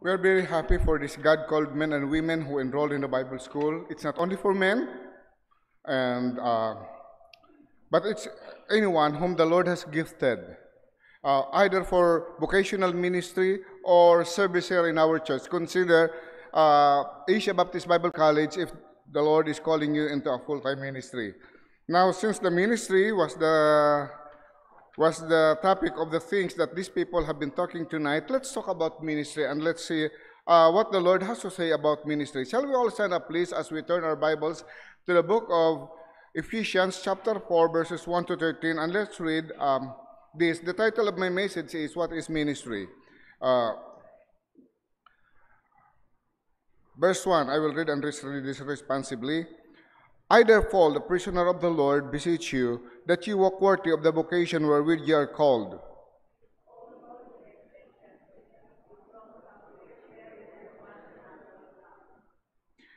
We are very happy for these God called men and women who enrolled in the Bible school. It's not only for men, and uh, but it's anyone whom the Lord has gifted, uh, either for vocational ministry or service here in our church. Consider uh, Asia Baptist Bible College if the Lord is calling you into a full time ministry. Now, since the ministry was the was the topic of the things that these people have been talking tonight. Let's talk about ministry and let's see uh, what the Lord has to say about ministry. Shall we all stand up, please, as we turn our Bibles to the book of Ephesians, chapter 4, verses 1 to 13, and let's read um, this. The title of my message is What is Ministry? Uh, verse 1, I will read and read this responsibly. I therefore, the prisoner of the Lord, beseech you that you walk worthy of the vocation wherewith ye are called.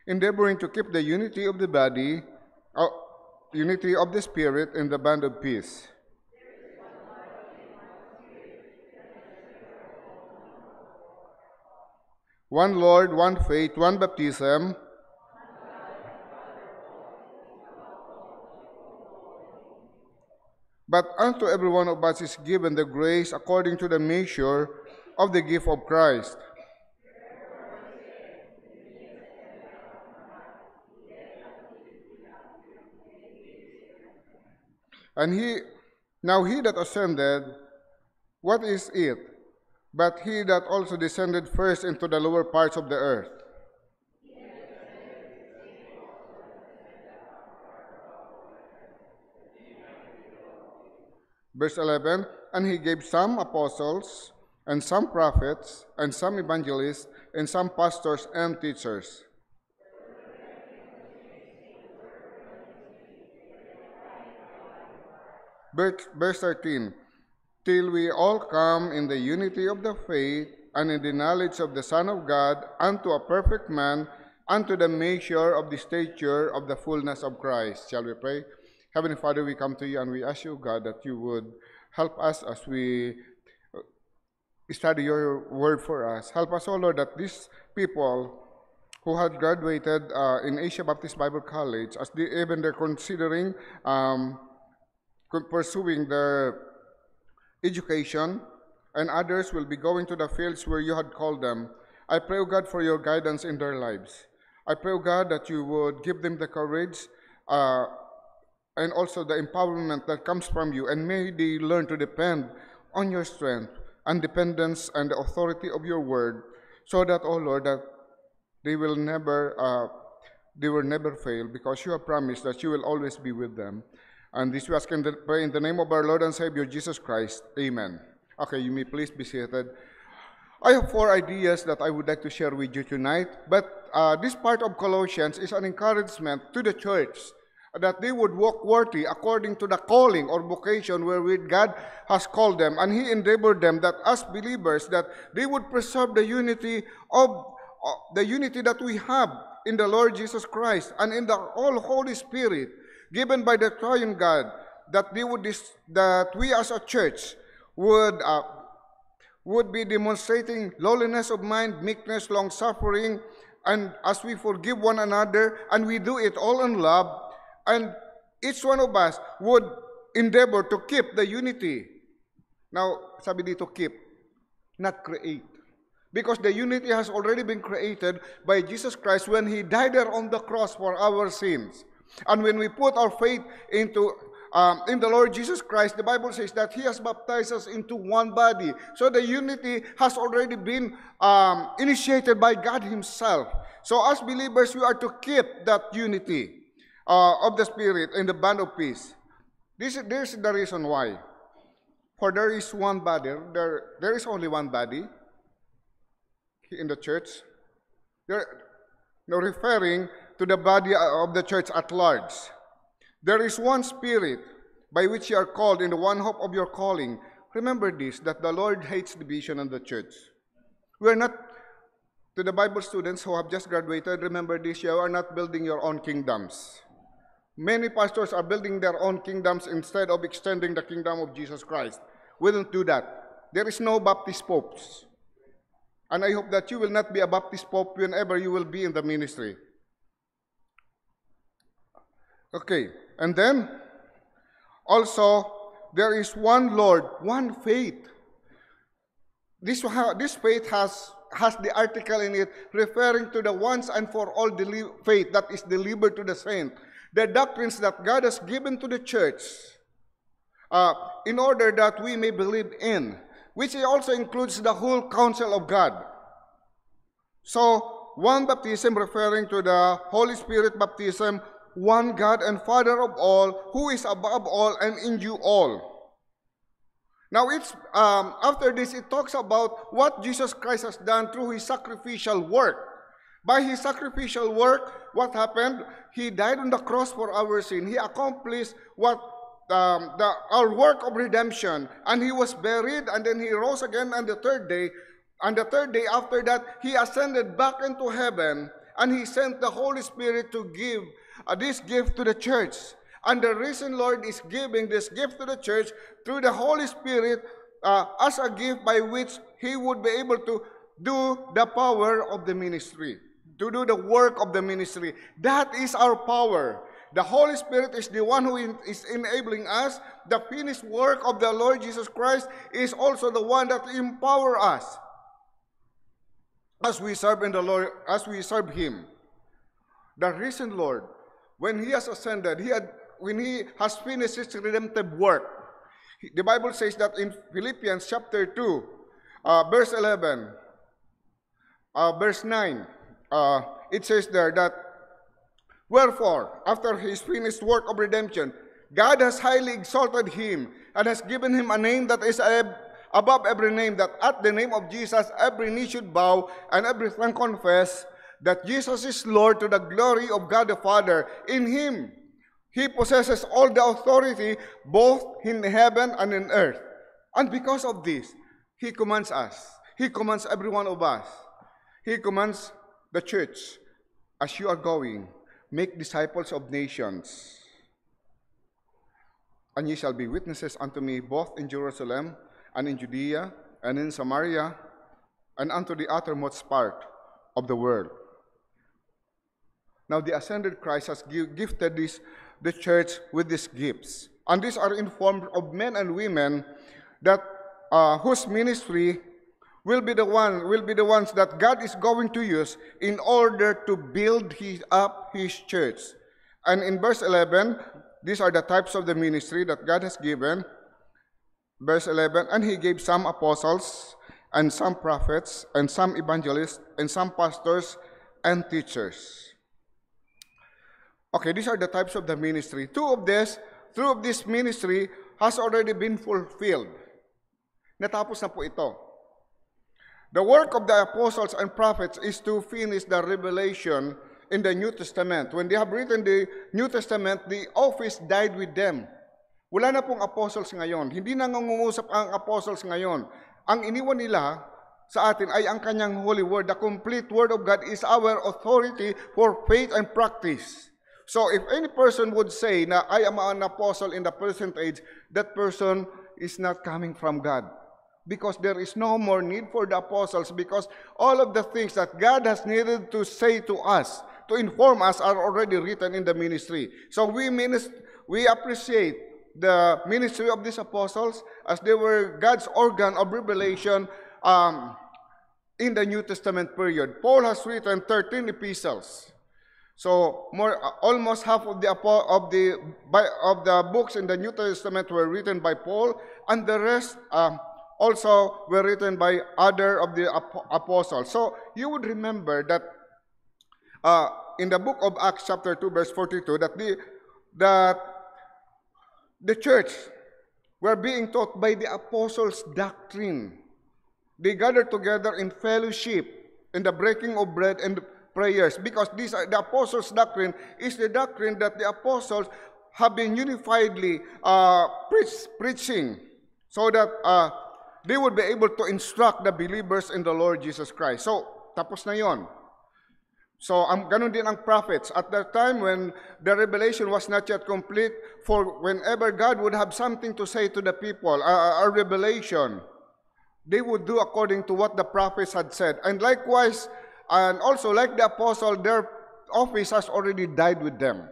Endeavoring to keep the unity of the body, uh, unity of the spirit in the band of peace. One Lord, one faith, one baptism, But unto every one of us is given the grace according to the measure of the gift of Christ. And he, now he that ascended, what is it? But he that also descended first into the lower parts of the earth. Verse 11 And he gave some apostles, and some prophets, and some evangelists, and some pastors and teachers. Verse, verse 13 Till we all come in the unity of the faith and in the knowledge of the Son of God unto a perfect man, unto the measure of the stature of the fullness of Christ. Shall we pray? Heavenly Father, we come to you and we ask you, God, that you would help us as we uh, study your word for us. Help us, oh Lord, that these people who had graduated uh, in Asia Baptist Bible College, as they, even they're considering um, pursuing their education, and others will be going to the fields where you had called them. I pray, O God, for your guidance in their lives. I pray, O God, that you would give them the courage uh, and also the empowerment that comes from you, and may they learn to depend on your strength and dependence and the authority of your word, so that, oh Lord, that they will never uh, they will never fail, because you have promised that you will always be with them. And this we ask and pray in the name of our Lord and Savior Jesus Christ. Amen. Okay, you may please be seated. I have four ideas that I would like to share with you tonight, but uh, this part of Colossians is an encouragement to the church that they would walk worthy according to the calling or vocation wherewith God has called them. And He endeavored them that as believers that they would preserve the unity of uh, the unity that we have in the Lord Jesus Christ and in the all Holy Spirit given by the triune God, that they would that we as a church would uh, would be demonstrating lowliness of mind, meekness, long suffering, and as we forgive one another, and we do it all in love, and each one of us would endeavor to keep the unity. Now, sabi dito keep, not create. Because the unity has already been created by Jesus Christ when He died there on the cross for our sins. And when we put our faith into um, in the Lord Jesus Christ, the Bible says that He has baptized us into one body. So the unity has already been um, initiated by God Himself. So as believers, we are to keep that unity uh, of the Spirit in the band of peace. This, this is the reason why. For there is one body, there, there is only one body in the church. They're referring to the body of the church at large. There is one spirit by which you are called in the one hope of your calling. Remember this that the Lord hates division in the church. We are not, to the Bible students who have just graduated, remember this you are not building your own kingdoms. Many pastors are building their own kingdoms instead of extending the kingdom of Jesus Christ. We don't do that. There is no Baptist popes. And I hope that you will not be a Baptist Pope whenever you will be in the ministry. Okay, and then also there is one Lord, one faith. This, this faith has, has the article in it referring to the once and for all faith that is delivered to the saint, the doctrines that God has given to the church uh, in order that we may believe in, which also includes the whole counsel of God. So, one baptism referring to the Holy Spirit baptism, one God and Father of all, who is above all and in you all. Now, it's um, after this, it talks about what Jesus Christ has done through his sacrificial work. By his sacrificial work, what happened? He died on the cross for our sin. He accomplished what um, the, our work of redemption, and he was buried, and then he rose again on the third day. And the third day after that, he ascended back into heaven, and he sent the Holy Spirit to give uh, this gift to the church. And the reason Lord is giving this gift to the church through the Holy Spirit uh, as a gift by which He would be able to do the power of the ministry, to do the work of the ministry. That is our power. The Holy Spirit is the one who is enabling us. The finished work of the Lord Jesus Christ is also the one that empower us as we serve in the Lord, as we serve Him. The risen Lord, when He has ascended, He had when He has finished His redemptive work. The Bible says that in Philippians chapter 2, uh, verse 11, uh, verse 9, uh, it says there that, Wherefore, after his finished work of redemption, God has highly exalted him and has given him a name that is above every name, that at the name of Jesus every knee should bow and every tongue confess that Jesus is Lord to the glory of God the Father. In him, he possesses all the authority both in heaven and in earth. And because of this, he commands us. He commands every one of us. He commands the church, as you are going, make disciples of nations. And ye shall be witnesses unto me both in Jerusalem and in Judea and in Samaria and unto the uttermost part of the world. Now the ascended Christ has gifted this, the church with these gifts. And these are informed of men and women that uh, whose ministry will be the one will be the ones that God is going to use in order to build his, up his church. And in verse 11, these are the types of the ministry that God has given. Verse 11, and he gave some apostles and some prophets and some evangelists and some pastors and teachers. Okay, these are the types of the ministry. Two of this, two of this ministry has already been fulfilled. Natapos na po ito. The work of the apostles and prophets is to finish the revelation in the New Testament. When they have written the New Testament, the office died with them. Wala na pong apostles ngayon. Hindi na ngungusap ang apostles ngayon. Ang iniwan nila sa atin ay ang kanyang holy word. The complete word of God is our authority for faith and practice. So if any person would say na I am an apostle in the present age, that person is not coming from God. Because there is no more need for the apostles because all of the things that God has needed to say to us, to inform us are already written in the ministry. So we we appreciate the ministry of these apostles as they were God's organ of revelation um, in the New Testament period. Paul has written 13 epistles. So more, uh, almost half of the of the of the books in the New Testament were written by Paul, and the rest um, also were written by other of the apostles. So you would remember that uh, in the book of Acts, chapter two, verse forty-two, that the that the church were being taught by the apostles' doctrine. They gathered together in fellowship, in the breaking of bread and prayers because are, the apostles' doctrine is the doctrine that the apostles have been unifiedly uh, preach, preaching so that uh, they would be able to instruct the believers in the Lord Jesus Christ. So, tapos na yon. So, ang ganun din ang prophets. At that time when the revelation was not yet complete, for whenever God would have something to say to the people, a, a revelation, They would do according to what the prophets had said. And likewise, and also like the apostle, their office has already died with them.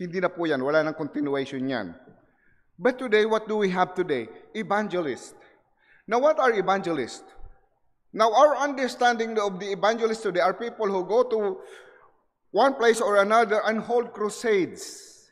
Hindi na po yan. Wala nang continuation yan. But today, what do we have today? Evangelists. Now, what are evangelists? Now, our understanding of the evangelists today are people who go to one place or another and hold crusades.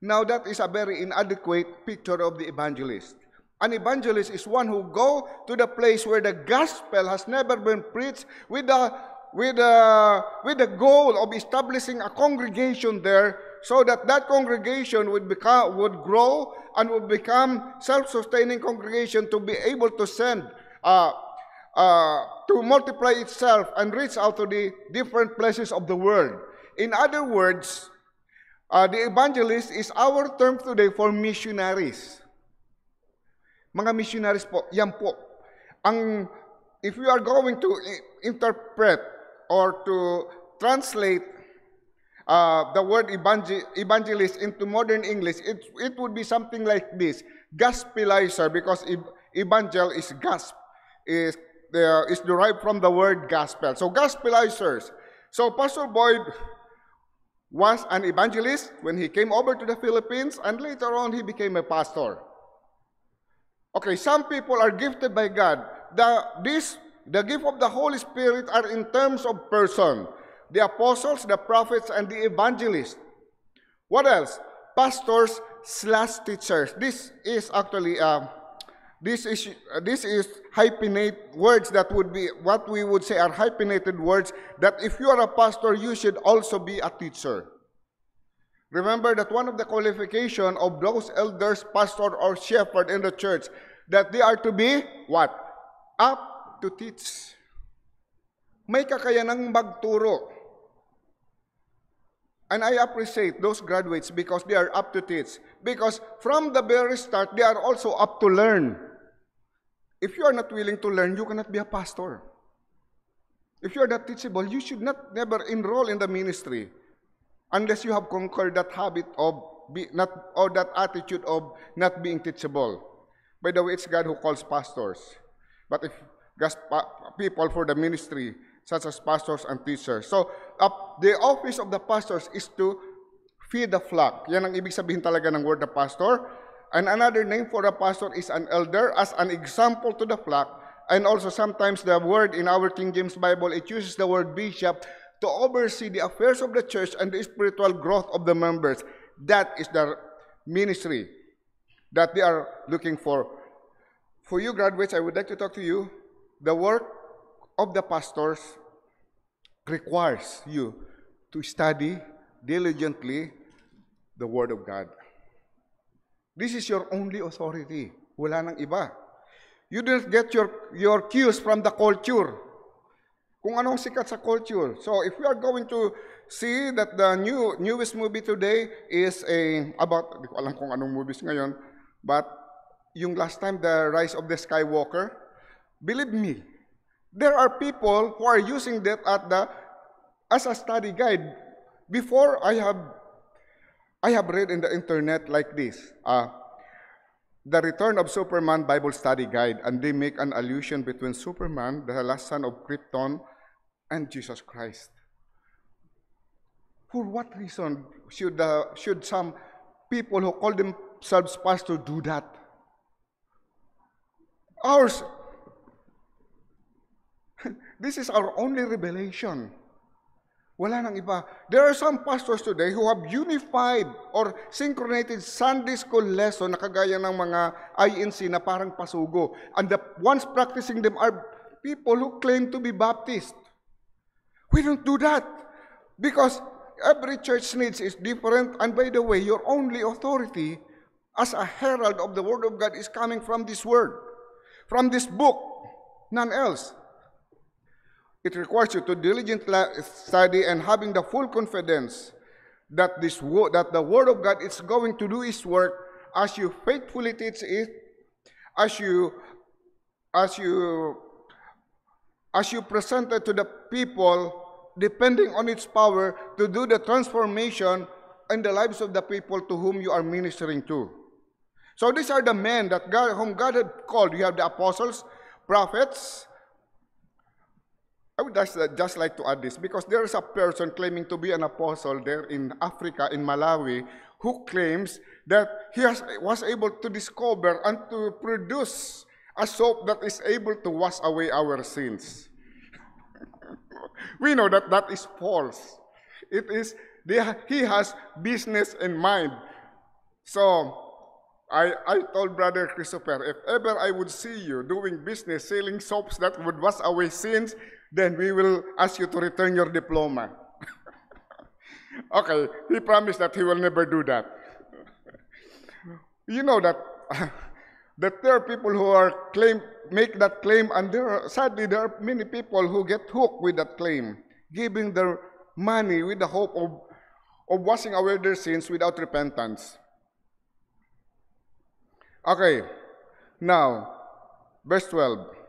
Now, that is a very inadequate picture of the evangelist. An evangelist is one who go to the place where the gospel has never been preached with the with the with the goal of establishing a congregation there so that that congregation would become would grow and would become self-sustaining congregation to be able to send uh, uh, to multiply itself and reach out to the different places of the world. In other words, uh, the evangelist is our term today for missionaries. Mga missionaries po, yan po. Ang, if we are going to interpret or to translate uh, the word evangel evangelist into modern English, it, it would be something like this. Gospelizer, because evangel is gasp, is, uh, is derived from the word gospel. So gospelizers. So Pastor Boyd was an evangelist when he came over to the Philippines, and later on he became a pastor. Okay, some people are gifted by God. The, this, the gift of the Holy Spirit are in terms of person. The apostles, the prophets, and the evangelists. What else? Pastors slash teachers. This is actually, uh, this is, uh, this is hyphenate words that would be, what we would say are hyphenated words, that if you are a pastor, you should also be a teacher. Remember that one of the qualification of those elders, pastor, or shepherd in the church, that they are to be, what? Up to teach. May kakayanang magturo. And I appreciate those graduates because they are up to teach. Because from the very start, they are also up to learn. If you are not willing to learn, you cannot be a pastor. If you are not teachable, you should not never enroll in the ministry unless you have conquered that habit of be, not or that attitude of not being teachable. By the way, it's God who calls pastors. But if God's people for the ministry, such as pastors and teachers. So, uh, the office of the pastors is to feed the flock. Yan ang ibig sabihin talaga ng word of pastor. And another name for a pastor is an elder as an example to the flock. And also sometimes the word in our King James Bible, it uses the word bishop to oversee the affairs of the church and the spiritual growth of the members. That is the ministry that they are looking for. For you graduates, I would like to talk to you. The work of the pastors requires you to study diligently the Word of God. This is your only authority. Wala nang iba. You don't get your, your cues from the culture. kung anong sikat sa culture. So if we are going to see that the new newest movie today is a about, hindi ko alam kung anong movies ngayon, but yung last time, the Rise of the Skywalker, believe me, there are people who are using that at the as a study guide. Before I have I have read in the internet like this. Uh, the Return of Superman Bible Study Guide, and they make an allusion between Superman, the last son of Krypton, and Jesus Christ. For what reason should, uh, should some people who call themselves pastors do that? Ours, this is our only revelation. Wala nang iba. There are some pastors today who have unified or synchronized Sunday school lesson na kagaya ng mga INC na parang pasugo. And the ones practicing them are people who claim to be Baptist. We don't do that because every church needs is different. And by the way, your only authority as a herald of the Word of God is coming from this Word, from this book, none else. It requires you to diligently study and having the full confidence that this that the Word of God is going to do its work as you faithfully teach it, as you as you as you present it to the people, depending on its power to do the transformation in the lives of the people to whom you are ministering to. So these are the men that God, whom God had called. You have the apostles, prophets. I would just, uh, just like to add this because there is a person claiming to be an apostle there in Africa, in Malawi, who claims that he has, was able to discover and to produce a soap that is able to wash away our sins. we know that that is false. It is, they, he has business in mind. So, I, I told Brother Christopher, if ever I would see you doing business, selling soaps that would wash away sins, then we will ask you to return your diploma. okay, he promised that he will never do that. you know that, that there are people who are claim, make that claim, and there are, sadly there are many people who get hooked with that claim, giving their money with the hope of, of washing away their sins without repentance. Okay, now, verse 12.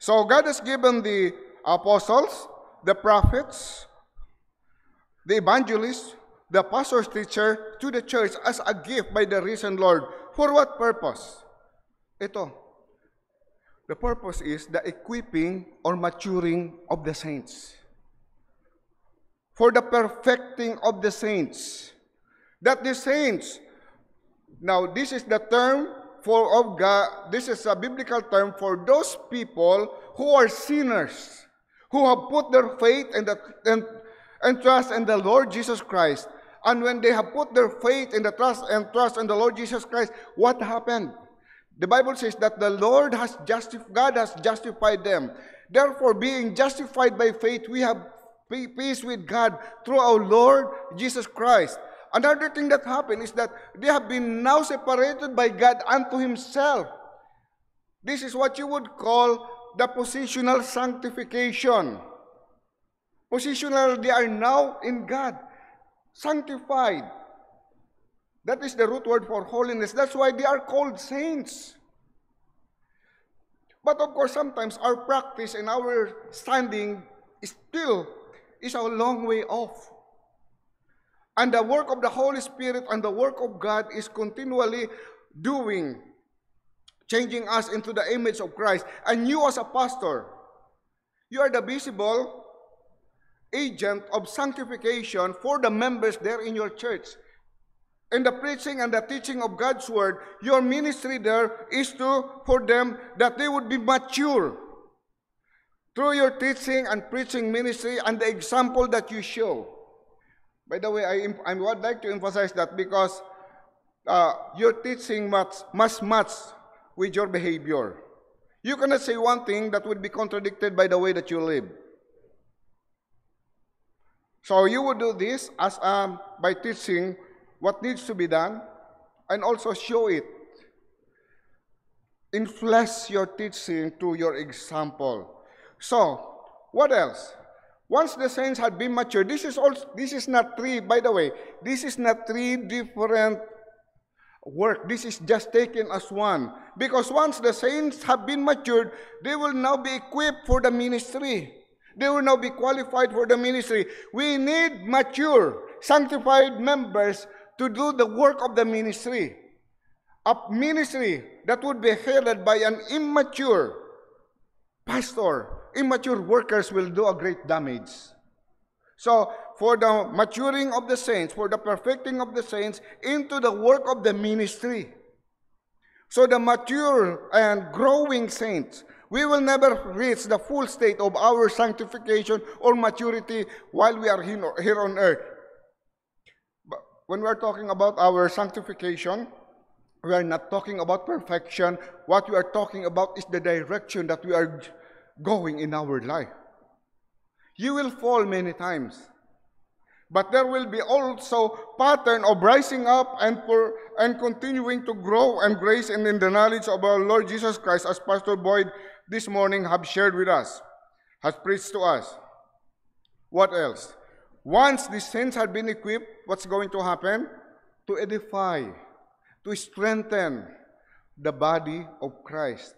So God has given the apostles, the prophets, the evangelists, the pastor's teacher to the church as a gift by the risen Lord. For what purpose? Ito. The purpose is the equipping or maturing of the saints. For the perfecting of the saints. That the saints Now, this is the term for of God, this is a biblical term for those people who are sinners, who have put their faith and, the, and, and trust in the Lord Jesus Christ. And when they have put their faith in the trust and trust in the Lord Jesus Christ, what happened? The Bible says that the Lord has justified, God has justified them. Therefore, being justified by faith, we have peace with God through our Lord Jesus Christ. Another thing that happened is that they have been now separated by God unto Himself. This is what you would call the positional sanctification. Positional, they are now in God, sanctified. That is the root word for holiness. That's why they are called saints. But of course, sometimes our practice and our standing still is a long way off. And the work of the Holy Spirit and the work of God is continually doing, changing us into the image of Christ. And you as a pastor, you are the visible agent of sanctification for the members there in your church. In the preaching and the teaching of God's word, your ministry there is to for them that they would be mature through your teaching and preaching ministry and the example that you show. By the way, I, I would like to emphasize that because uh, your teaching must, must match with your behavior. You cannot say one thing that would be contradicted by the way that you live. So you would do this as um, by teaching what needs to be done and also show it. Influence your teaching to your example. So, what else? Once the saints had been mature, this is also this is not three, by the way, this is not three different work. This is just taken as one. Because once the saints have been matured, they will now be equipped for the ministry. They will now be qualified for the ministry. We need mature, sanctified members to do the work of the ministry. A ministry that would be headed by an immature pastor immature workers will do a great damage. So, for the maturing of the saints, for the perfecting of the saints into the work of the ministry. So, the mature and growing saints, we will never reach the full state of our sanctification or maturity while we are here on earth. But when we are talking about our sanctification, we are not talking about perfection. What we are talking about is the direction that we are going in our life. You will fall many times. But there will be also pattern of rising up and for and continuing to grow and grace and in the knowledge of our Lord Jesus Christ, as Pastor Boyd this morning have shared with us, has preached to us. What else? Once the saints have been equipped, what's going to happen? To edify, to strengthen the body of Christ.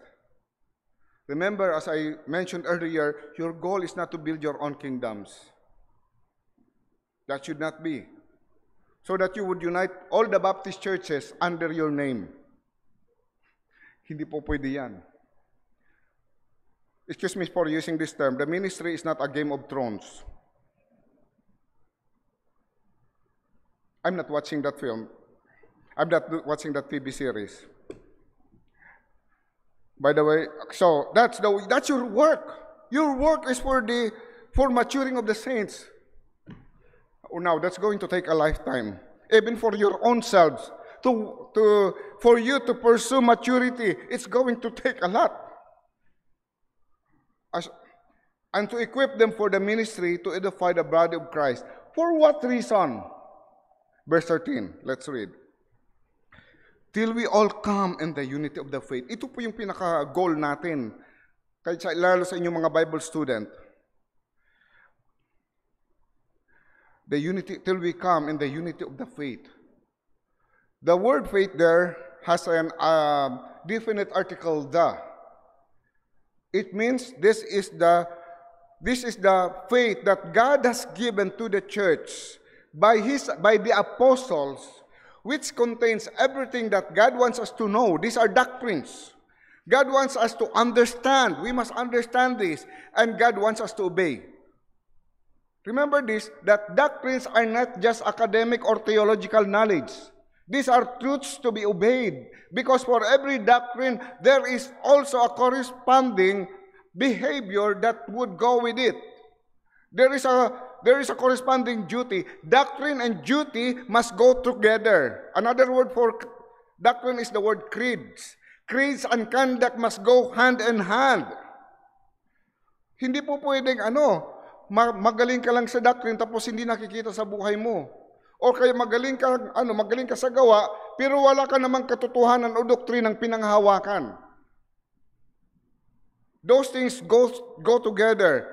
Remember, as I mentioned earlier, your goal is not to build your own kingdoms. That should not be. So that you would unite all the Baptist churches under your name. Hindi po pwede yan. excuse me for using this term, the ministry is not a Game of Thrones. I'm not watching that film. I'm not watching that TV series. By the way, so that's the that's your work. Your work is for the for maturing of the saints. Oh, now that's going to take a lifetime, even for your own selves. To, to, for you to pursue maturity, it's going to take a lot. As, and to equip them for the ministry to edify the body of Christ. For what reason? Verse 13, let's read. Till we all come in the unity of the faith. Ito po yung pinaka-goal natin. Kahit sa, lalo sa inyong mga Bible student. The unity, till we come in the unity of the faith. The word faith there has an uh, definite article the. It means this is the this is the faith that God has given to the church by his by the apostles which contains everything that God wants us to know. These are doctrines. God wants us to understand. We must understand this and God wants us to obey. Remember this that doctrines are not just academic or theological knowledge. These are truths to be obeyed because for every doctrine, there is also a corresponding behavior that would go with it. There is a there is a corresponding duty. Doctrine and duty must go together. Another word for doctrine is the word creeds. Creeds and conduct must go hand in hand. Hindi po pwedeng ano, magaling ka lang sa doctrine tapos hindi nakikita sa buhay mo. O kaya magaling ka, ano, magaling ka sa gawa, pero wala ka namang katotohanan o doktrinang pinanghawakan. Those things go, go together.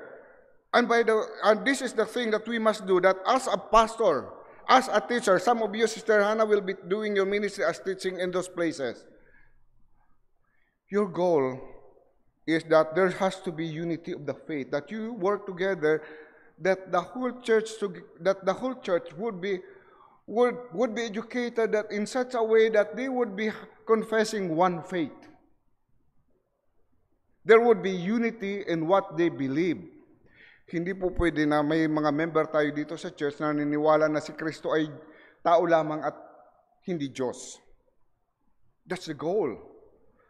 And by the and this is the thing that we must do that as a pastor, as a teacher, some of you, Sister Hannah, will be doing your ministry as teaching in those places. Your goal is that there has to be unity of the faith, that you work together, that the whole church that the whole church would be would, would be educated that in such a way that they would be confessing one faith. There would be unity in what they believe. Hindi po pwede na may mga member tayo dito sa church na naniniwala na si Kristo ay tao lamang at hindi Diyos. That's the goal.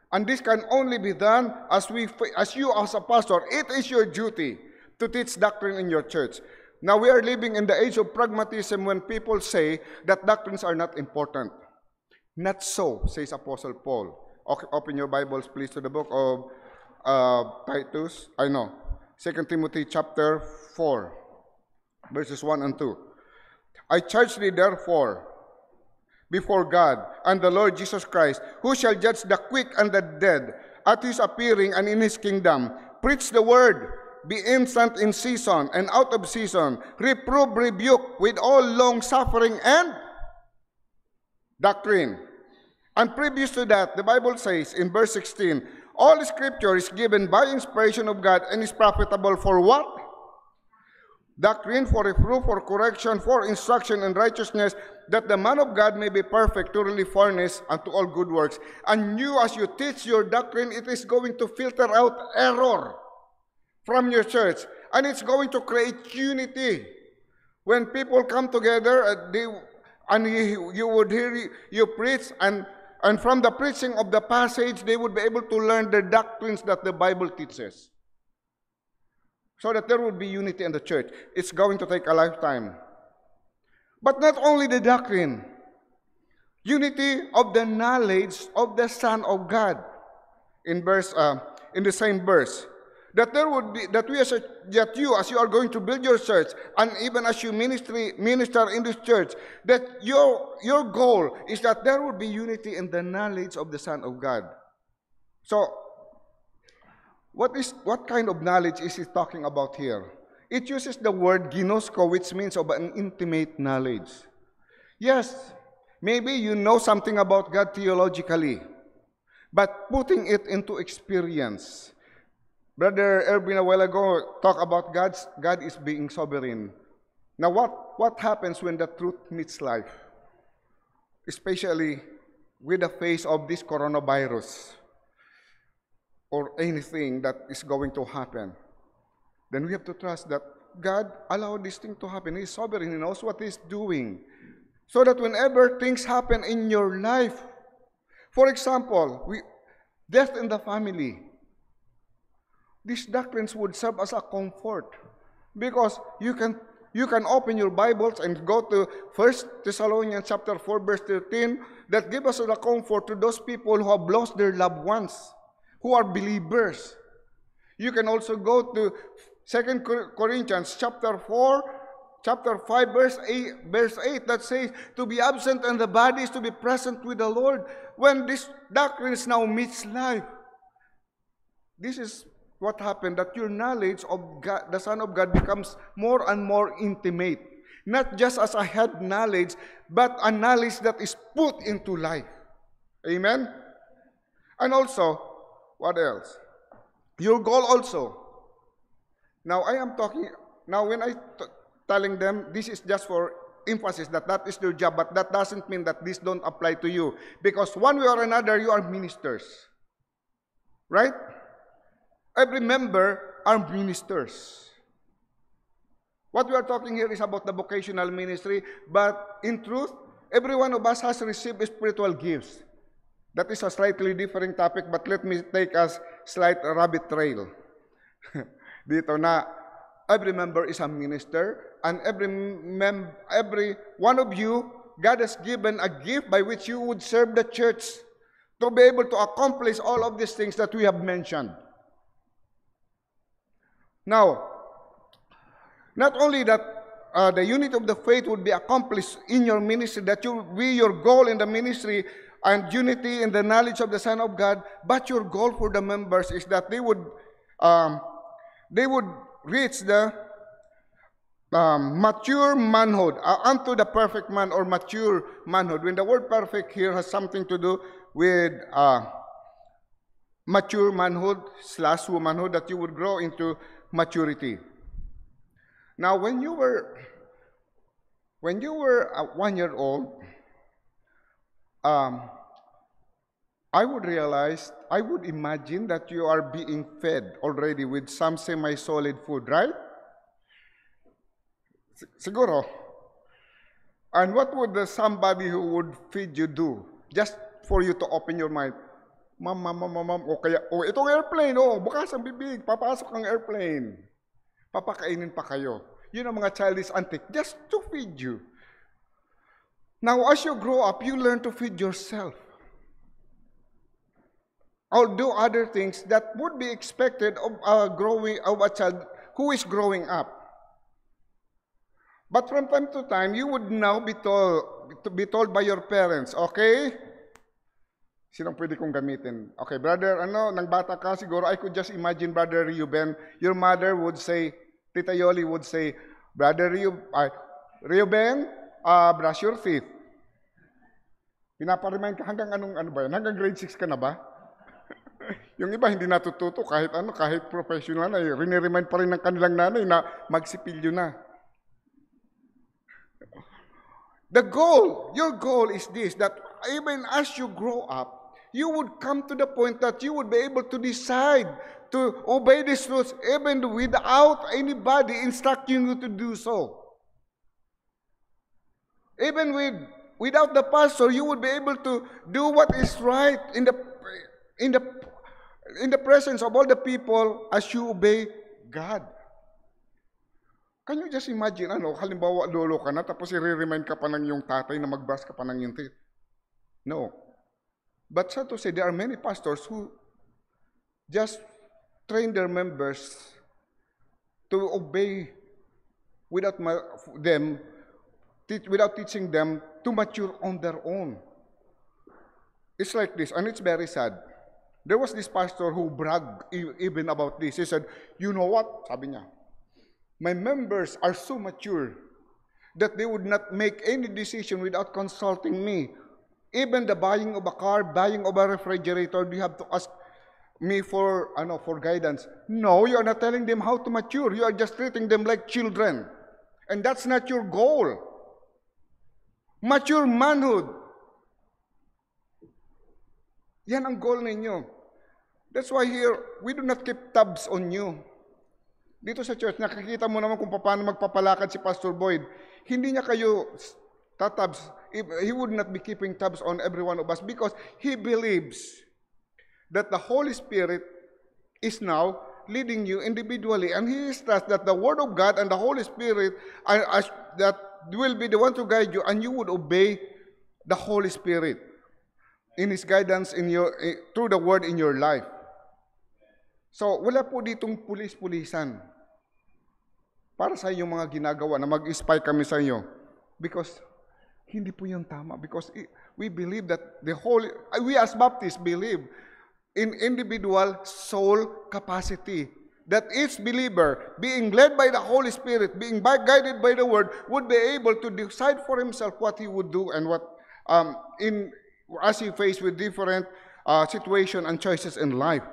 And this can only be done as we as you as a pastor, it is your duty to teach doctrine in your church. Now we are living in the age of pragmatism when people say that doctrines are not important. Not so, says Apostle Paul. Okay, open your Bibles, please, to the book of uh, Titus. I know. 2 Timothy chapter 4, verses 1 and 2. I charge thee therefore before God and the Lord Jesus Christ, who shall judge the quick and the dead at his appearing and in his kingdom. Preach the word be instant in season and out of season, reprove, rebuke with all long suffering and doctrine. And previous to that, the Bible says in verse 16, all scripture is given by inspiration of God and is profitable for what? Doctrine, for reproof, for correction, for instruction in righteousness, that the man of God may be perfect, thoroughly furnished unto all good works. And you, as you teach your doctrine, it is going to filter out error from your church. And it's going to create unity. When people come together, uh, they, and you, you would hear you preach, and, and from the preaching of the passage, they would be able to learn the doctrines that the Bible teaches. So that there would be unity in the church. It's going to take a lifetime. But not only the doctrine, unity of the knowledge of the Son of God. In verse, uh, in the same verse, that there would be that we as a, that you as you are going to build your church and even as you ministry minister in this church that your your goal is that there would be unity in the knowledge of the son of god. So what is what kind of knowledge is he talking about here? It uses the word ginosko which means of an intimate knowledge. Yes maybe you know something about god theologically but putting it into experience Brother Erwin a while ago talked about God's, God is being sovereign. Now, what, what happens when the truth meets life? Especially with the face of this coronavirus. or anything that is going to happen, then we have to trust that God allowed this thing to happen. He's sovereign. He knows what He's doing. So that whenever things happen in your life, for example, we, death in the family, these doctrines would serve as a comfort because you can you can open your Bibles and go to 1 Thessalonians chapter 4 verse 13 that give us the comfort to those people who have lost their loved ones, who are believers. You can also go to 2 Corinthians chapter 4 chapter 5 verse 8 verse 8 that says to be absent in the body is to be present with the Lord when this doctrine now meets life. This is what happened that your knowledge of God, the Son of God becomes more and more intimate. Not just as a head knowledge, but a knowledge that is put into life. Amen? And also, what else? Your goal also. Now, I am talking, now when I telling them, this is just for emphasis that that is their job, but that doesn't mean that this don't apply to you. Because one way or another, you are ministers. Right? Every member are ministers. What we are talking here is about the vocational ministry, but in truth, every one of us has received spiritual gifts. That is a slightly different topic, but let me take a slight rabbit trail. Dito na, every member is a minister, and every, mem- every one of you, God has given a gift by which you would serve the church to be able to accomplish all of these things that we have mentioned. Now, not only that uh, the unity of the faith would be accomplished in your ministry, that you be your goal in the ministry and unity in the knowledge of the Son of God, but your goal for the members is that they would um, they would reach the um, mature manhood uh, unto the perfect man or mature manhood. When the word perfect here has something to do with uh, mature manhood slash womanhood, that you would grow into maturity. Now, when you were when you were uh, one year old, um, I would realize, I would imagine that you are being fed already with some semi-solid food, right? Siguro. And what would somebody who would feed you do? Just for you to open your mind. Ma'am, ma'am, ma'am, ma'am, o kaya, o itong airplane, o, bukas ang bibig, papasok ang airplane. Papakainin pa kayo. Yun ang mga childish antic, just to feed you. Now, as you grow up, you learn to feed yourself. Or do other things that would be expected of a growing of a child who is growing up. But from time to time, you would now be told, be told by your parents, okay, Sinong pwede kong gamitin? Okay, brother, ano, nang bata ka siguro, I could just imagine brother Reuben, your mother would say, Tita Yoli would say, brother Reuben, uh, Reuben, uh, brush your teeth. Pinaparemind ka hanggang anong ano ba yan? Hanggang grade 6 ka na ba? yung iba hindi natututo kahit ano, kahit professional na, eh, riniremind pa rin ng kanilang nanay na magsipilyo na. The goal, your goal is this, that even as you grow up, you would come to the point that you would be able to decide to obey these rules even without anybody instructing you to do so. Even with without the pastor, you would be able to do what is right in the in the in the presence of all the people as you obey God. Can you just imagine, ano, halimbawa lolo ka na, tapos i-remind ka pa ng yung tatay na mag-brush ka pa ng teeth? No. But sad to say, there are many pastors who just train their members to obey without them, without teaching them to mature on their own. It's like this, and it's very sad. There was this pastor who bragged even about this. He said, you know what? Sabi niya, my members are so mature that they would not make any decision without consulting me. Even the buying of a car, buying of a refrigerator, you have to ask me for ano for guidance. No, you are not telling them how to mature. You are just treating them like children. And that's not your goal. Mature manhood. Yan ang goal ninyo. That's why here, we do not keep tabs on you. Dito sa church, nakikita mo naman kung paano magpapalakad si Pastor Boyd. Hindi niya kayo tatabs. He would not be keeping tabs on every one of us because he believes that the Holy Spirit is now leading you individually. And he is trust that the Word of God and the Holy Spirit are, are- that will be the one to guide you and you would obey the Holy Spirit in His guidance in your, eh, through the Word in your life. So, wala po ditong pulis-pulisan para sa inyong mga ginagawa na mag-spy kami sa inyo. Because hindi po yun tama. Because i- we believe that the Holy, uh, we as Baptists believe in individual soul capacity. That each believer, being led by the Holy Spirit, being by, guided by the Word, would be able to decide for himself what he would do and what, um, in as he faced with different uh, situation and choices in life.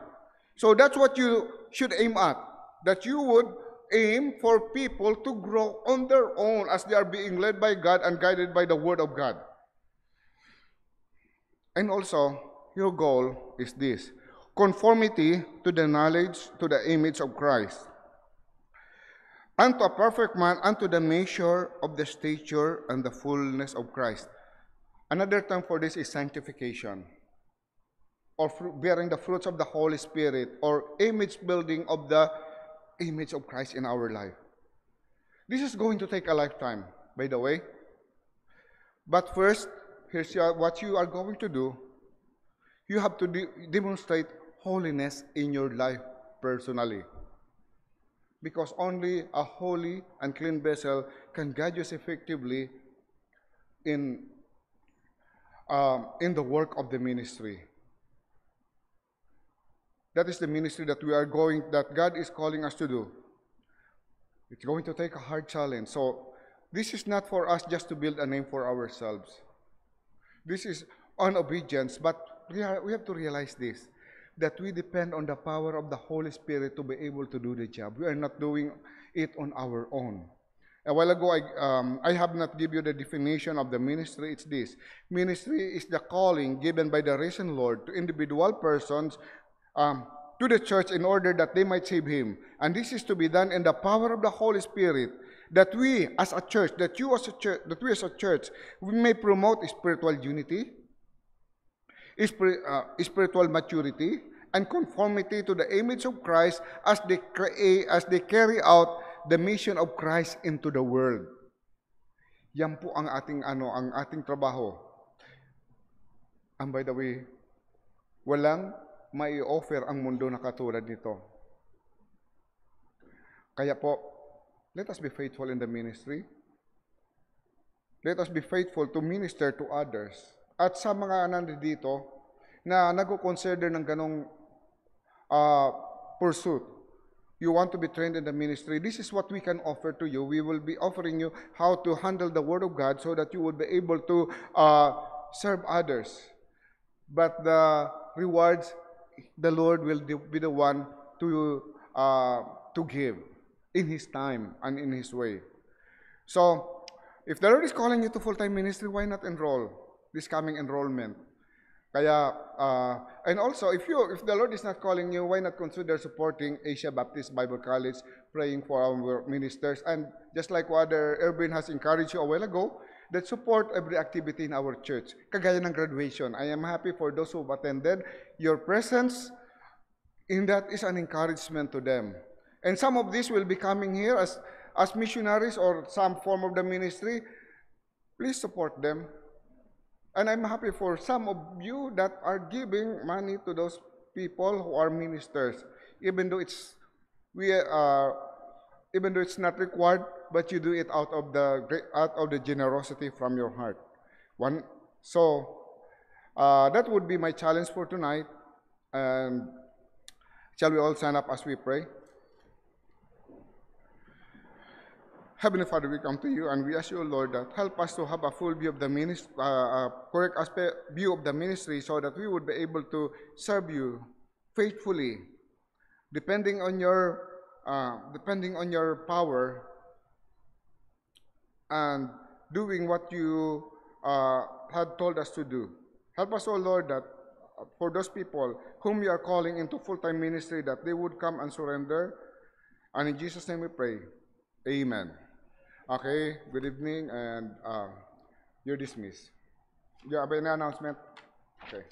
So that's what you should aim at. That you would aim for people to grow on their own as they are being led by God and guided by the Word of God. And also, your goal is this conformity to the knowledge, to the image of Christ. Unto a perfect man, unto the measure of the stature and the fullness of Christ. Another term for this is sanctification or bearing the fruits of the Holy Spirit or image building of the image of Christ in our life. This is going to take a lifetime, by the way. But first, here's what you are going to do. You have to de- demonstrate holiness in your life personally. Because only a holy and clean vessel can guide us effectively in, um, in the work of the ministry. That is the ministry that we are going, that God is calling us to do. It's going to take a hard challenge. So, this is not for us just to build a name for ourselves. This is on obedience, but we, are, we have to realize this that we depend on the power of the Holy Spirit to be able to do the job. We are not doing it on our own. A while ago, I, um, I have not give you the definition of the ministry. It's this ministry is the calling given by the risen Lord to individual persons um, to the church in order that they might save him. And this is to be done in the power of the Holy Spirit, that we as a church, that you as a church, that we as a church, we may promote spiritual unity, uh, spiritual maturity, and conformity to the image of Christ as they create, as they carry out the mission of Christ into the world. Yan po ang ating ano, ang ating trabaho. And by the way, walang mai offer ang mundo na katulad nito. Kaya po, let us be faithful in the ministry. Let us be faithful to minister to others. At sa mga nandito na nag-consider ng ganong uh, pursuit, you want to be trained in the ministry, this is what we can offer to you. We will be offering you how to handle the Word of God so that you would be able to uh, serve others. But the rewards, the Lord will be the one to, uh, to give in His time and in His way. So, if the Lord is calling you to full-time ministry, why not enroll this coming enrollment? Kaya, uh, and also, if you, if the Lord is not calling you, why not consider supporting Asia Baptist Bible College, praying for our ministers, and just like what Erwin has encouraged you a while ago, that support every activity in our church. Kagaya ng graduation, I am happy for those who have attended. Your presence in that is an encouragement to them. And some of these will be coming here as, as missionaries or some form of the ministry. Please support them. And I'm happy for some of you that are giving money to those people who are ministers, even though it's we uh, even though it's not required, but you do it out of the out of the generosity from your heart. One, so uh, that would be my challenge for tonight. And shall we all stand up as we pray? Heavenly Father, we come to you and we ask you, Lord, that help us to have a full view of the ministry, uh, uh, correct aspect, view of the ministry so that we would be able to serve you faithfully, depending on your, uh, depending on your power and doing what you uh, had told us to do. Help us, O Lord, that for those people whom you are calling into full-time ministry that they would come and surrender. And in Jesus' name we pray. Amen. Okay, good evening and uh, you're dismissed. You have any announcement? Okay.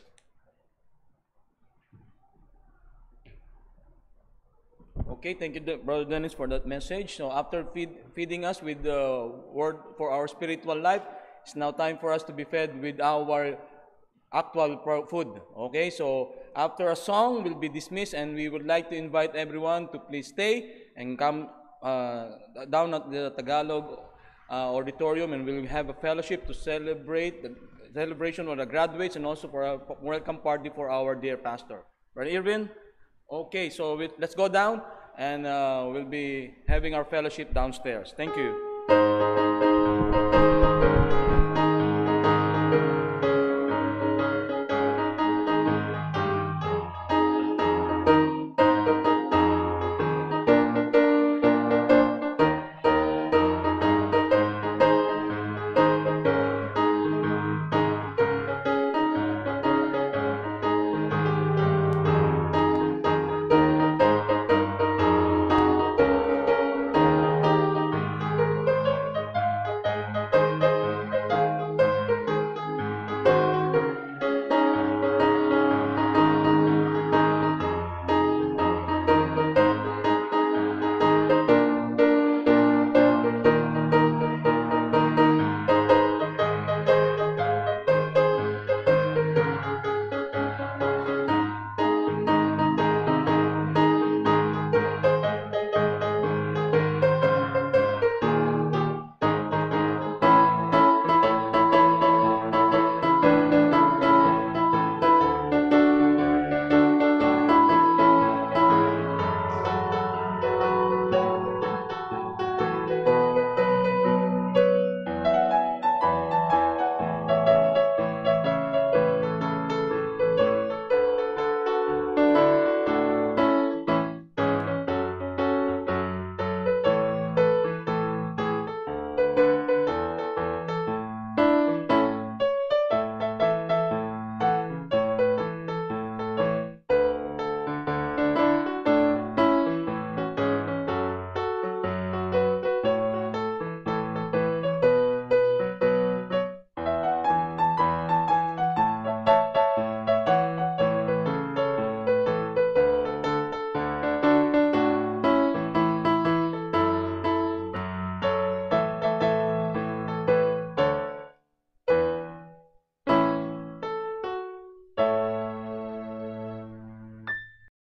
Okay, thank you, Brother Dennis, for that message. So after feed, feeding us with the word for our spiritual life, it's now time for us to be fed with our actual food. Okay, so after a song, we'll be dismissed, and we would like to invite everyone to please stay and come uh, down at the Tagalog uh, auditorium, and we'll have a fellowship to celebrate the celebration of the graduates and also for a welcome party for our dear pastor. Brother Irvin? Okay, so we, let's go down and uh, we'll be having our fellowship downstairs. Thank you.